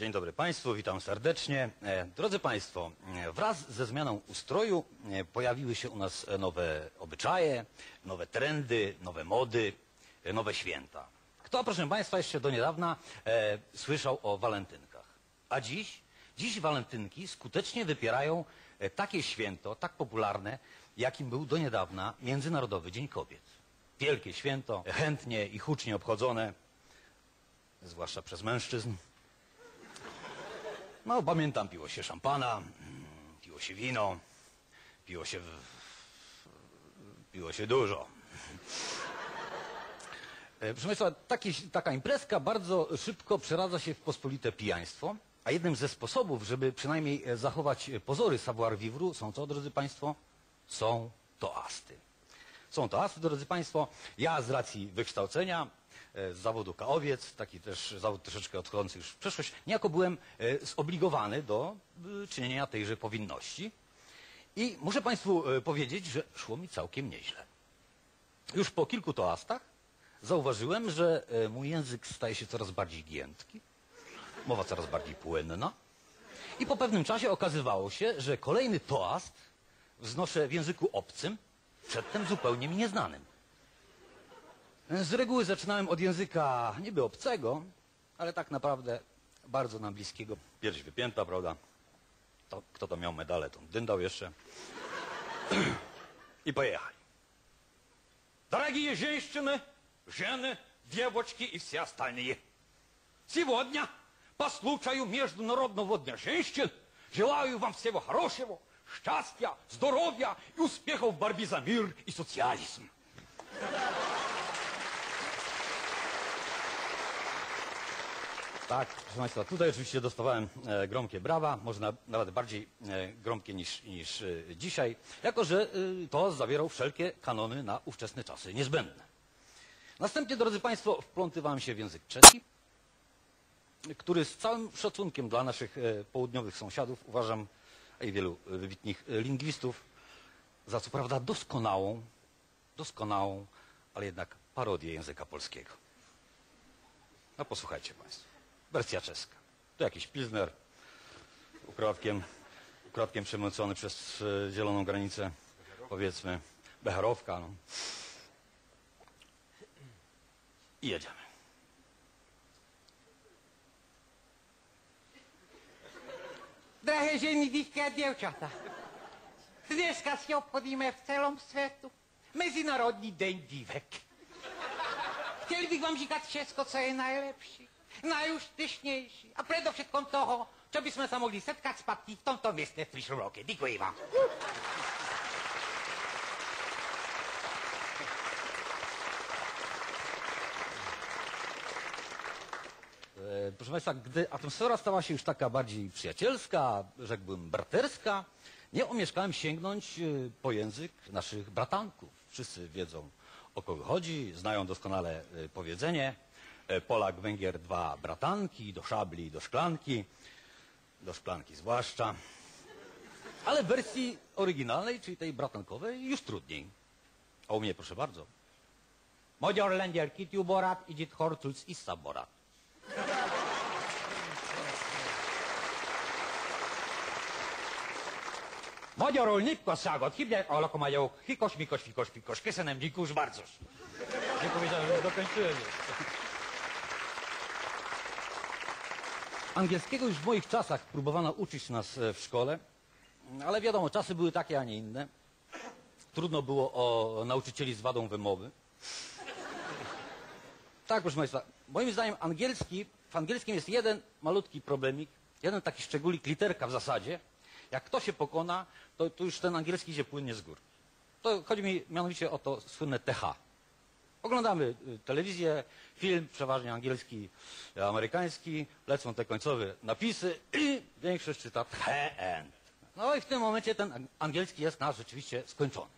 Dzień dobry Państwu, witam serdecznie. E, Drodzy Państwo, e, wraz ze zmianą ustroju e, pojawiły się u nas nowe obyczaje, nowe trendy, nowe mody, nowe święta. Kto, proszę Państwa, jeszcze do niedawna e, słyszał o walentynkach? A dziś? Dziś walentynki skutecznie wypierają takie święto, tak popularne, jakim był do niedawna Międzynarodowy Dzień Kobiet. Wielkie święto, chętnie i hucznie obchodzone, zwłaszcza przez mężczyzn. No, pamiętam, piło się szampana, mm, piło się wino, piło się, piło się dużo. E, Proszę Państwa, taki, taka imprezka bardzo szybko przeradza się w pospolite pijaństwo, a jednym ze sposobów, żeby przynajmniej e, zachować pozory savoir-vivre są co, drodzy Państwo? Są toasty. Są toasty, drodzy Państwo. Ja z racji wykształcenia, z zawodu kaowiec, taki też zawód troszeczkę odchodzący już w przeszłość, niejako byłem e, zobligowany do e, czynienia tejże powinności. I muszę Państwu e, powiedzieć, że szło mi całkiem nieźle. Już po kilku toastach zauważyłem, że e, mój język staje się coraz bardziej giętki, mowa coraz bardziej płynna. I po pewnym czasie okazywało się, że kolejny toast wznoszę w języku obcym, przedtem zupełnie mi nieznanym. Z reguły zaczynałem od języka niby obcego, ale tak naprawdę bardzo nam bliskiego. Pierś wypięta, prawda? To, kto to miał medale, to dyndał jeszcze. I pojechali. Дорогие женщины, жены, девочки и все остальные. Сегодня, по случаю Международного дня женщин, желаю вам всего хорошего, счастья, здоровья и успехов в борьбе за мир и социализм. Tak, proszę Państwa, tutaj oczywiście dostawałem e, gromkie brawa, może na, nawet bardziej e, gromkie niż, niż e, dzisiaj, jako że e, to zawierał wszelkie kanony na ówczesne czasy niezbędne. Następnie, drodzy Państwo, wplątywałem się w język czeski, który z całym szacunkiem dla naszych e, południowych sąsiadów uważam, a i wielu wybitnych lingwistów, za co prawda doskonałą, doskonałą, ale jednak parodię języka polskiego. No posłuchajcie Państwo. Wersja czeska. To jakiś pilsner, ukradkiem, ukradkiem przemycony przez e, zieloną granicę, powiedzmy, Becharowka. No. I jedziemy. Drahé ženy, dívky a děvčata, dneska si obchodíme v celom světu Mezinárodní den dívek. Chtěli bych vám říkat všechno, co je najlepší, najúspěšnější a předevšetkom toho, čo by se mohli setkat zpátky v tomto městě v příštím roce. Děkuji vám. E, Proszę Państwa, gdy atmosfera stała się już taka bardziej przyjacielska, rzekłbym braterska, nie omieszkałem sięgnąć e, po język naszych bratanków. Wszyscy wiedzą o kogo chodzi, znają doskonale e, powiedzenie Polak, Węgier, dwa bratanki, do szabli, do szklanki, do szklanki zwłaszcza. Ale w wersji oryginalnej, czyli tej bratankowej, już trudniej. A u mnie, proszę bardzo. Magyar lengyel kitű borát, így itt harculsz issza borát. Magyarul népkasságot hívják, a lakományok hikos, mikos, fikos, pikos. Köszönöm, barcos. Nie powiedziałem, że dokończyłem. Angielskiego już w moich czasach próbowano uczyć nas e, w szkole, ale wiadomo, czasy były takie, a nie inne. Trudno było o nauczycieli z wadą wymowy. Tak, proszę Państwa, moim zdaniem angielski, w angielskim jest jeden malutki problemik, jeden taki szczególik, literka w zasadzie. Jak kto się pokona, to, to już ten angielski idzie płynnie z góry. To chodzi mi mianowicie o to słynne TH. Oglądamy y, telewizję, film przeważnie angielski, y, amerykański, lecą te końcowe napisy i większość czyta the end. No i w tym momencie ten ang- angielski jest nasz rzeczywiście skończony.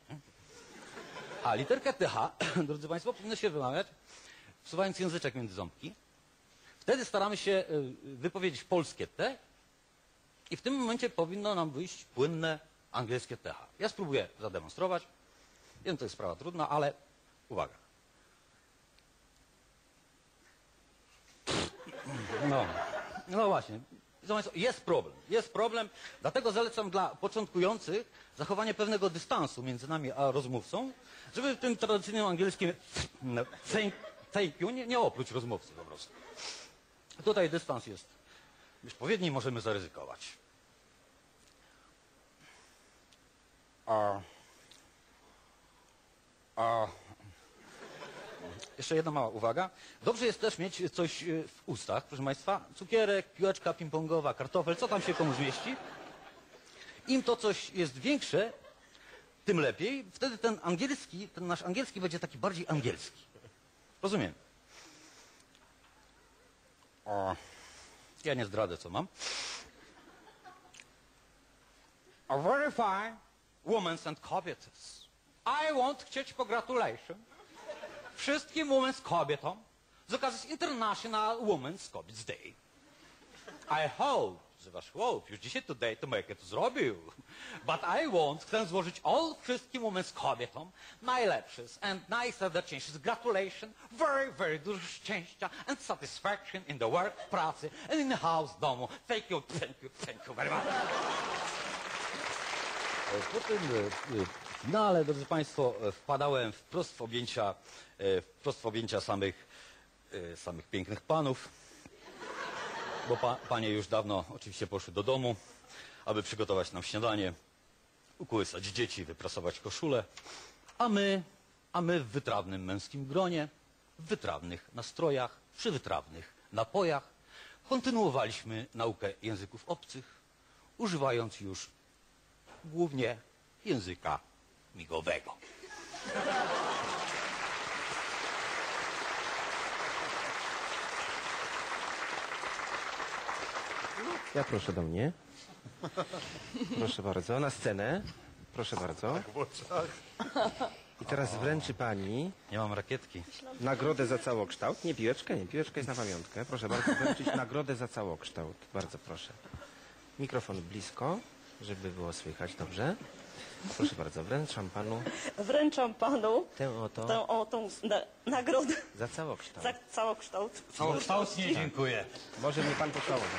A literkę TH, drodzy Państwo, powinno się wymawiać wsuwając języczek między ząbki. Wtedy staramy się y, wypowiedzieć polskie T i w tym momencie powinno nam wyjść płynne angielskie TH. Ja spróbuję zademonstrować. Wiem, to jest sprawa trudna, ale uwaga. No. Właśnie. Jest problem, jest problem, dlatego zalecam dla początkujących zachowanie pewnego dystansu między nami a rozmówcą, żeby w tym tradycyjnym angielskim thank you nie, nie opluć rozmówcy po prostu. Tutaj dystans jest odpowiedni, możemy zaryzykować. A, a, jeszcze jedna mała uwaga. Dobrze jest też mieć coś e, w ustach, proszę Państwa. Cukierek, piłeczka ping-pongowa, kartofel, co tam się komu zmieści. Im to coś jest większe, tym lepiej. Wtedy ten angielski, ten nasz angielski będzie taki bardziej angielski. Rozumiem. O, ja nie zdradzę, co mam. A very fine and kobietes. I want chcieć pogratulation wszystkim women's kobietom z okazji International Women's Kobiets Day. I hope, że wasz chłop już dzisiaj today to make it zrobił. But I want, chcę złożyć all wszystkim women's kobietom najlepsze and najserdeczniejsze gratulation, very, very dużo szczęścia and satisfaction in the work, pracy and in the house, domu. Thank you, thank you, thank you very much. Po tym e, e, finale, drodzy Państwo, e, wpadałem wprost w objęcia, e, wprost w objęcia samych, e, samych pięknych panów, bo pa, panie już dawno oczywiście poszły do domu, aby przygotować nam śniadanie, ukołysać dzieci, wyprasować koszule, a my, a my w wytrawnym męskim gronie, w wytrawnych nastrojach, przy wytrawnych napojach kontynuowaliśmy naukę języków obcych, używając już głównie języka migowego. Ja proszę do mnie. Proszę bardzo, na scenę. Proszę bardzo. I teraz wręczy pani Nie mam rakietki. nagrodę za całokształt. Nie piłeczkę, nie, piłeczka jest na pamiątkę. Proszę bardzo wręczyć nagrodę za całokształt. Bardzo proszę. Mikrofon blisko, żeby było słychać dobrze. Proszę bardzo, wręczam panu Wręczam panu tę oto tę o tą na, nagrodę za całokształt. za całokształt. Całokształtnie dziękuję. Może mnie pan pocałować.